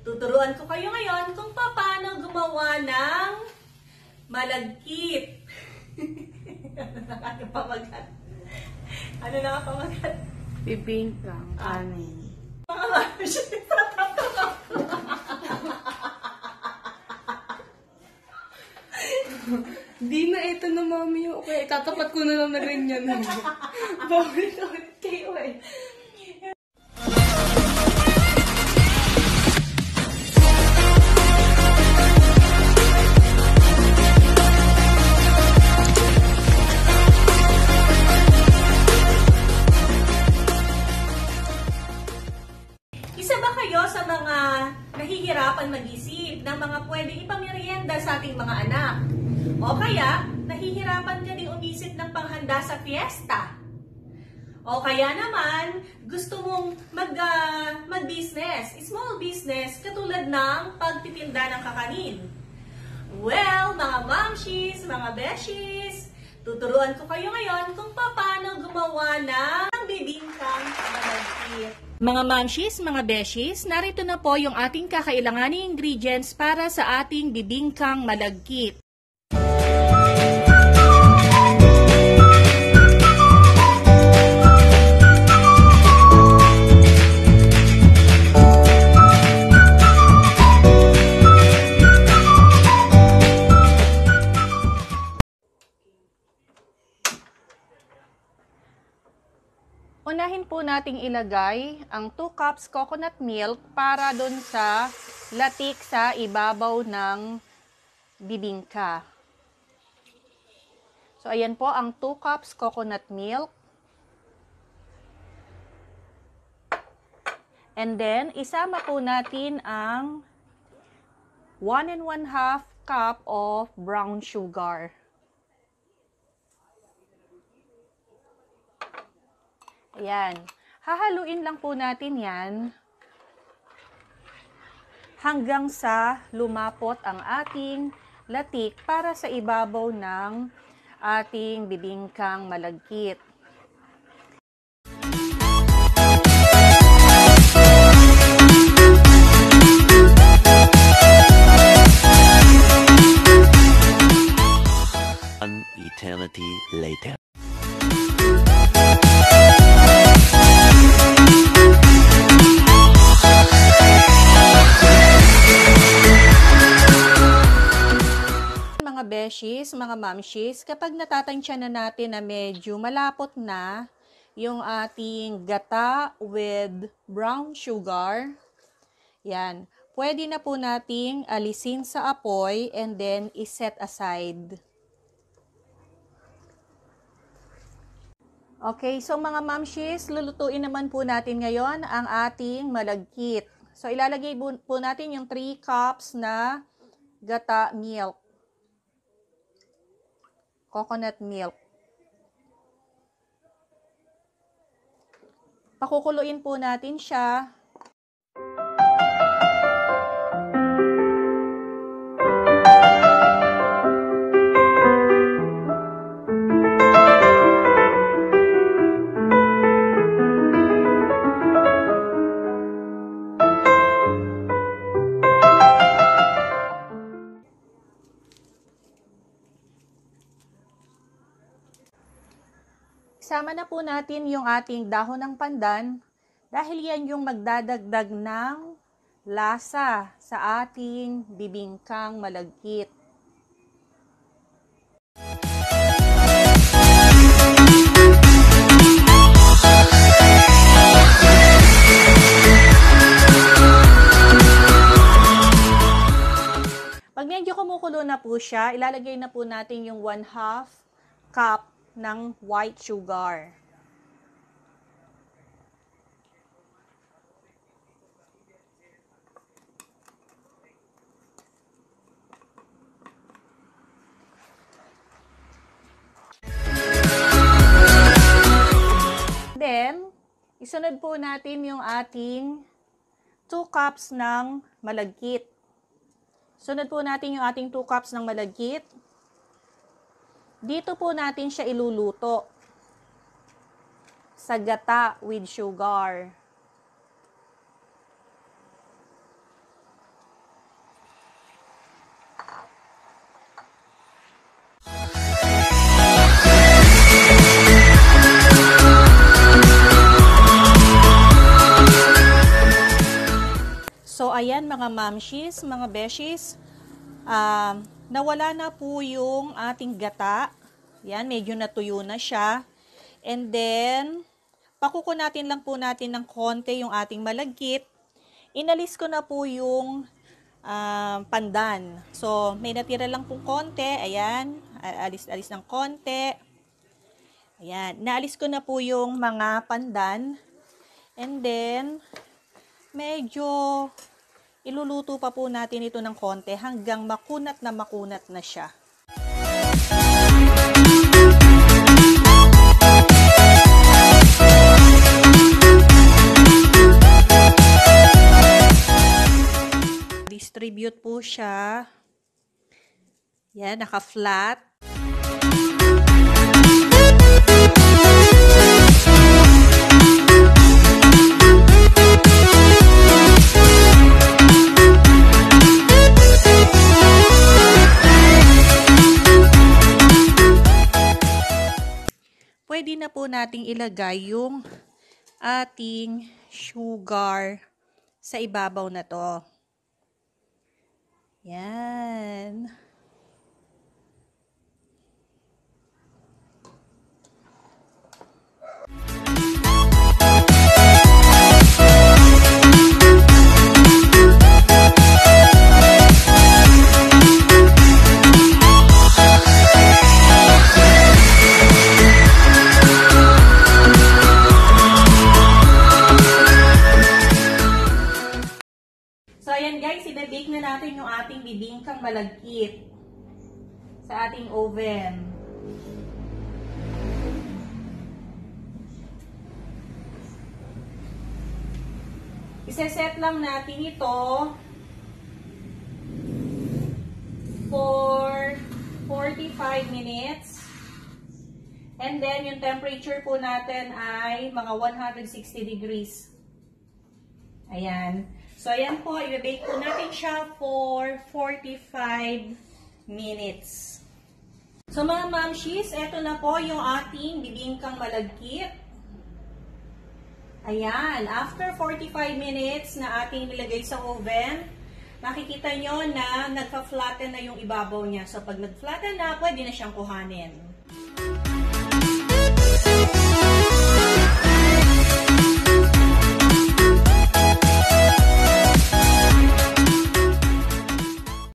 Tuturuan ko kayo ngayon kung paano gumawa ng malagkit. ano na nga pamagat? Ano na pamagat? Bibingkang Ah. kanin. Mga. Di na ito na mami yung okay. Tatapat ko na lang na ganyan. Bakit nahihirapan mag-isip ng mga pwedeng ipamerienda sa ating mga anak? O kaya, nahihirapan ka din umisip ng panghanda sa fiesta? O kaya naman, gusto mong mag, ah, mag-business, small business, katulad ng pagtitinda ng kakanin. Well, mga mamshis, mga beshies, tuturuan ko kayo ngayon kung paano gumawa ng bibingkang malagkit. Mga mamshis, mga beshies, narito na po yung ating kakailanganing ingredients para sa ating bibingkang malagkit. Nating ilagay ang 2 cups coconut milk para doon sa latik sa ibabaw ng bibingka. So, ayan po ang 2 cups coconut milk. And then, isama po natin ang 1 and 1 half cup of brown sugar. Ayan. Hahaluin lang po natin yan hanggang sa lumapot ang ating latik para sa ibabaw ng ating bibingkang malagkit. Beshies, mga mamshis, kapag natatansya na natin na medyo malapot na yung ating gata with brown sugar, yan, pwede na po nating alisin sa apoy and then iset aside. Okay, so mga mamshis, lulutuin naman po natin ngayon ang ating malagkit. So ilalagay po natin yung 3 cups na gata milk. Coconut milk. Pakukuluin po natin siya. Isama na po natin yung ating dahon ng pandan dahil yan yung magdadagdag ng lasa sa ating bibingkang malagkit. Pag medyo kumukulo na po siya, ilalagay na po natin yung 1 half cup ng white sugar. Then, isunod po natin yung ating 2 cups ng malagkit. Sunod po natin yung ating 2 cups ng malagkit. Dito po natin siya iluluto sa gata with sugar. So, ayan mga mamshis, mga beshies, um, nawala na po yung ating gata. Yan, medyo natuyo na siya. And then, pakukunatin lang po natin ng konti yung ating malagkit. Inalis ko na po yung ah, pandan. So, may natira lang pong konti. Ayan, alis-alis ng konti. Ayan, naalis ko na po yung mga pandan. And then, medyo iluluto pa po natin ito ng konti hanggang makunat na makunat na siya. Distribute po siya. Yan, naka-flat. Po nating ilagay yung ating sugar sa ibabaw na to. Yan. Bibingkang malagkit sa ating oven. Iseset lang natin ito for 45 minutes. And then, yung temperature po natin ay mga 160 degrees. Ayan. So, ayan po, i-bake po natin siya for 45 minutes. So, mga mamshis, eto na po yung ating bibingkang malagkit. Ayan, after 45 minutes na ating nilagay sa oven, makikita nyo na nagka-flatten na yung ibabaw niya. So, pag nag-flatten na, pwede na siyang kuhanin.